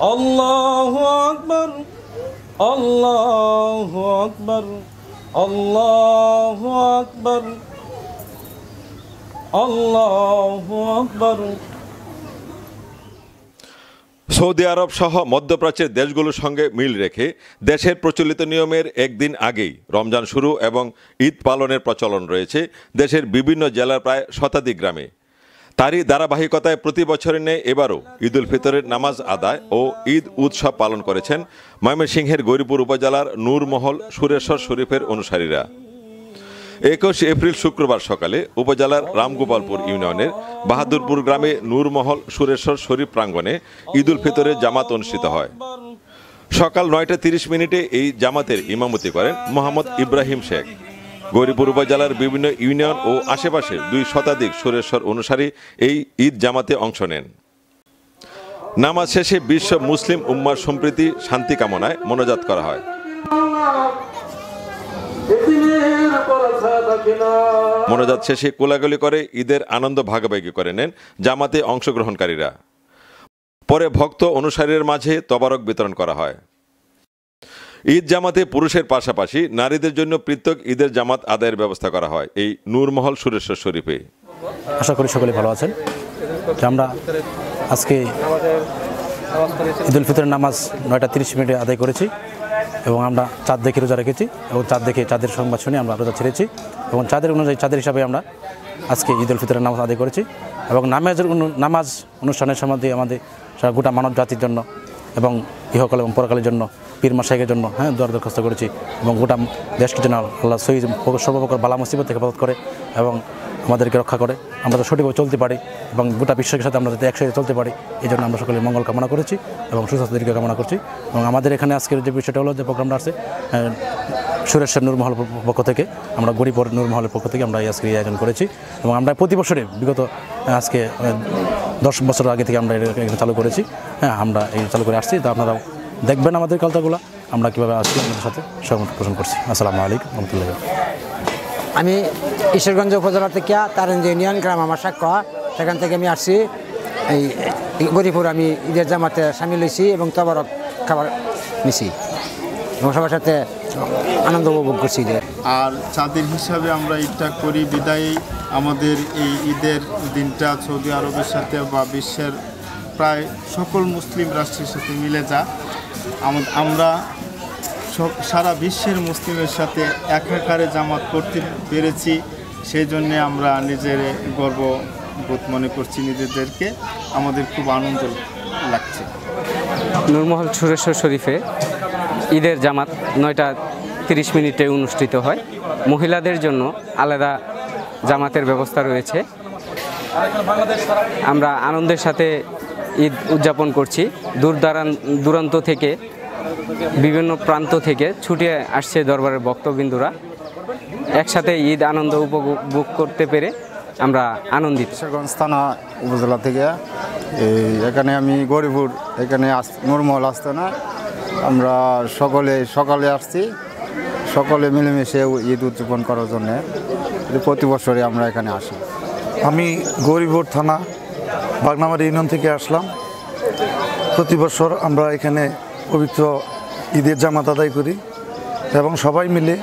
আল্লাহ আকবর আল্লাহ আকবর আল্লাহ আকবর আল্লাহ আকবর। Saudi আরব সহ মধ্যপ্রাচ্যের দেশগুলোর সঙ্গে মিল রেখে দেশের প্রচলিত নিয়মের একদিন আগেই রমজান শুরু এবং ঈদ পালনের প্রচলন রয়েছে। দেশের বিভিন্ন জেলার প্রায় শতাধিক গ্রামে তারই ধারাবাহিকতায় প্রতি বছরের নেই এবারও ঈদ উল ফিতরের নামাজ আদায় ও ঈদ উৎসব পালন করেছেন ময়মনসিংহের গৌরীপুর উপজেলার নূরমহল সুরেশ্বর শরীফের অনুসারীরা। একুশ এপ্রিল শুক্রবার সকালে উপজেলার রামগোপালপুর ইউনিয়নের বাহাদুরপুর গ্রামে নূরমহল সুরেশ্বর শরীফ প্রাঙ্গণে ঈদ উল ফিতরের জামাত অনুষ্ঠিত হয়। সকাল নয়টা তিরিশ মিনিটে এই জামাতের ইমামতি করেন মোহাম্মদ ইব্রাহিম শেখ। গৌরীপুর উপজেলার বিভিন্ন ইউনিয়ন ও আশেপাশের দুই শতাধিক সুরেশ্বর অনুসারী এই ঈদ জামাতে অংশ নেন। নামাজ শেষে বিশ্ব মুসলিম উম্মার সম্প্রীতি, শান্তি কামনায় মনোজাত করা হয়। মনোজাত শেষে কোলাগুলি করে ঈদের আনন্দ ভাগাভাগি করে নেন জামাতে অংশগ্রহণকারীরা। পরে ভক্ত অনুসারীর মাঝে তবারক বিতরণ করা হয়। ঈদ জামাতে পুরুষের পাশাপাশি নারীদের জন্য পৃথক ঈদের জামাত আদায়ের ব্যবস্থা করা হয়। এই নূরমহল সুরেশ্বর শরীফে। আশা করি সকলে ভালো আছেন। আমরা আজকে ঈদ উল ফিতরের নামাজ নয়টা তিরিশ মিনিটে আদায় করেছি এবং আমরা চাঁদ দেখে রোজা রেখেছি এবং চাঁদ দেখে চাঁদের সংবাদ শুনে আমরা রোজা ছেড়েছি এবং চাঁদের অনুযায়ী চাঁদের হিসাবে আমরা আজকে ঈদ উল ফিতরের নামাজ আদায় করেছি এবং নামাজের নামাজ অনুষ্ঠানের সম্বন্ধে আমাদের গোটা মানব জাতির জন্য এবং ইহকাল এবং পরকালের জন্য পীর মাসাইকের জন্য হ্যাঁ দর দরখাস্ত করেছি এবং গোটা দেশকে যেন আল্লাহ সহি সর্বপ্রকার বালা মুসিবত থেকে হেফাজত করে এবং আমাদেরকে রক্ষা করে। আমরা তো সঠিকভাবে চলতে পারি এবং গোটা বিশ্বের সাথে আমরা যাতে একসাথে চলতে পারি, এই জন্য আমরা সকলে মঙ্গল কামনা করেছি এবং সুস্বাস্থ্য দীর্ঘ কামনা করছি এবং আমাদের এখানে আজকের যে বিষয়টা হলো, যে প্রোগ্রামটা আছে সুরেশ্বর নূরমহল পক্ষ থেকে, আমরা গরিবর নূরমহলের পক্ষ থেকে আমরা এই আজকে এই আয়োজন করেছি এবং আমরা প্রতি বছরে বিগত আজকে দশ বছর আগে থেকে আমরা এটা চালু করেছি। হ্যাঁ আমরা এই চালু করে আসছি। তো আপনারাও দেখবেন আমাদের কালচারগুলো আমরা কীভাবে আসছি আপনাদের সাথে সহমত পোষণ করছি। আসসালামু আলাইকুম রহমতুল্লাহ। আমি ঈশ্বরগঞ্জ উপজেলা থেকে তারেন্দ্র ইউনিয়ন গ্রাম আমার সাক্ষ্য। সেখান থেকে আমি আসছি। এই গরিপুর আমি ঈদের জামাতে সামিল হয়েছি এবং তবরক খাবার নিছি। এবং সবার সাথে আনন্দ উপভোগ করছি ঈদের। আর চাঁদের হিসাবে আমরা ঈদটা করি। বিদায়ী আমাদের এই ঈদের দিনটা সৌদি আরবের সাথে বা বিশ্বের প্রায় সকল মুসলিম রাষ্ট্রের সাথে মিলে যা। আমরা সব সারা বিশ্বের মুসলিমের সাথে একাকারে জামাত করতে পেরেছি। সেই জন্যে আমরা নিজের গর্ববোধ মনে করছি নিজেদেরকে। আমাদের খুব আনন্দ লাগছে। নূরমহল সুরেশ্বর শরীফে ঈদের জামাত নয়টা তিরিশ মিনিটে অনুষ্ঠিত হয়। মহিলাদের জন্য আলাদা জামাতের ব্যবস্থা রয়েছে। আমরা আনন্দের সাথে ঈদ উদযাপন করছি। দূর দারান- দূরান্ত থেকে বিভিন্ন প্রান্ত থেকে ছুটে আসছে দরবারের ভক্তবিন্দুরা। একসাথে ঈদ আনন্দ উপভোগ করতে পেরে আমরা আনন্দিত। কিশোরগঞ্জ থানা উপজেলা থেকে এই এখানে আমি গরিপুর এখানে আস নূরমহল না আমরা সকলে সকালে আসছি। সকলে মিলেমিশে ঈদ উদযাপন করার জন্যে। প্রতি বছরই আমরা এখানে আসি। আমি গৌরীপুর থানা বাগনামারি ইউনিয়ন থেকে আসলাম। প্রতি বছর আমরা এখানে পবিত্র ঈদের জামাত আদায় করি এবং সবাই মিলে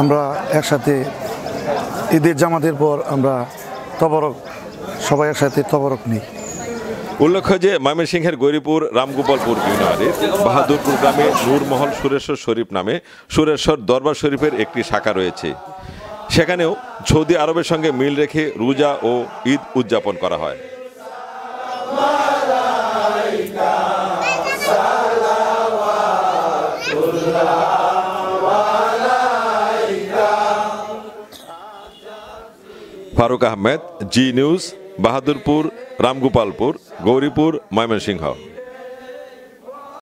আমরা একসাথে ঈদের জামাতের পর আমরা তবরক, সবাই একসাথে তবরক নিই। উল্লেখ্য যে ময়মনসিংহের গৌরীপুর, রামগোপালপুর ইউনিয়নের বাহাদুরপুর গ্রামে নূরমহল সুরেশ্বর শরীফ নামে সুরেশ্বর দরবার শরীফের একটি শাখা রয়েছে। সেখানেও সৌদি আরবের সঙ্গে মিল রেখে রোজা ও ঈদ উদযাপন করা হয়। ফারুক আহমেদ, জি নিউজ, বাহাদুরপুর, রামগোপালপুর, গৌরীপুর, ময়মনসিংহ।